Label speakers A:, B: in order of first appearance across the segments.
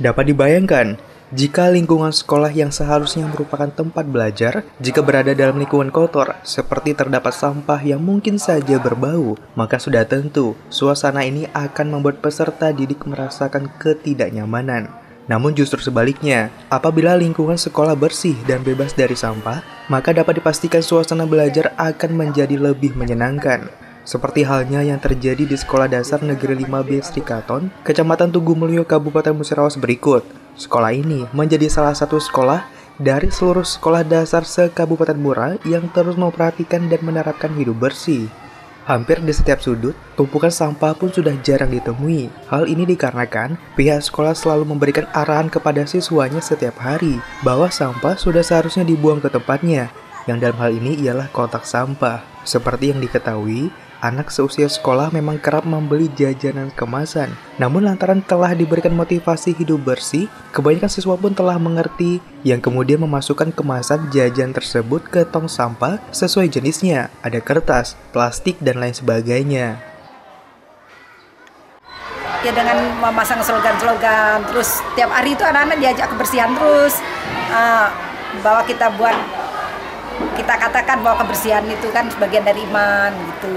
A: Dapat dibayangkan, jika lingkungan sekolah yang seharusnya merupakan tempat belajar, jika berada dalam lingkungan kotor, seperti terdapat sampah yang mungkin saja berbau, maka sudah tentu suasana ini akan membuat peserta didik merasakan ketidaknyamanan. Namun justru sebaliknya, apabila lingkungan sekolah bersih dan bebas dari sampah, maka dapat dipastikan suasana belajar akan menjadi lebih menyenangkan. Seperti halnya yang terjadi di Sekolah Dasar Negeri 5B Srikaton, Kecamatan Tugu Mulyo, Kabupaten Musirawas berikut. Sekolah ini menjadi salah satu sekolah dari seluruh sekolah dasar se-Kabupaten Mura yang terus memperhatikan dan menerapkan hidup bersih. Hampir di setiap sudut, tumpukan sampah pun sudah jarang ditemui. Hal ini dikarenakan pihak sekolah selalu memberikan arahan kepada siswanya setiap hari bahwa sampah sudah seharusnya dibuang ke tempatnya, yang dalam hal ini ialah kotak sampah. Seperti yang diketahui, anak seusia sekolah memang kerap membeli jajanan kemasan. Namun lantaran telah diberikan motivasi hidup bersih, kebanyakan siswa pun telah mengerti yang kemudian memasukkan kemasan jajan tersebut ke tong sampah sesuai jenisnya, ada kertas, plastik, dan lain sebagainya.
B: Ya dengan memasang slogan-slogan, terus tiap hari itu anak-anak diajak kebersihan terus, uh, bahwa kita buat kita katakan bahwa kebersihan itu kan sebagian dari iman gitu.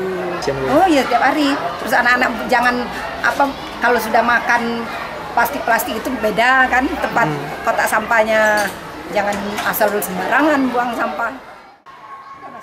B: Oh iya tiap hari. Terus anak-anak jangan apa kalau sudah makan plastik-plastik itu beda kan tempat hmm. kotak sampahnya. Jangan asal sembarangan buang sampah.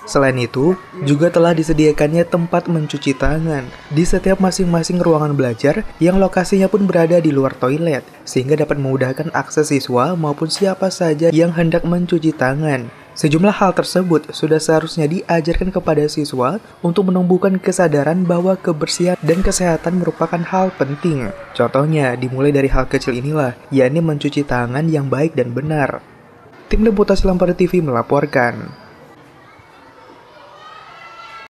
A: Selain itu, juga telah disediakannya tempat mencuci tangan di setiap masing-masing ruangan belajar yang lokasinya pun berada di luar toilet, sehingga dapat memudahkan akses siswa maupun siapa saja yang hendak mencuci tangan. Sejumlah hal tersebut sudah seharusnya diajarkan kepada siswa untuk menumbuhkan kesadaran bahwa kebersihan dan kesehatan merupakan hal penting. Contohnya, dimulai dari hal kecil inilah, yakni mencuci tangan yang baik dan benar. Tim Deputasi Lampard TV melaporkan.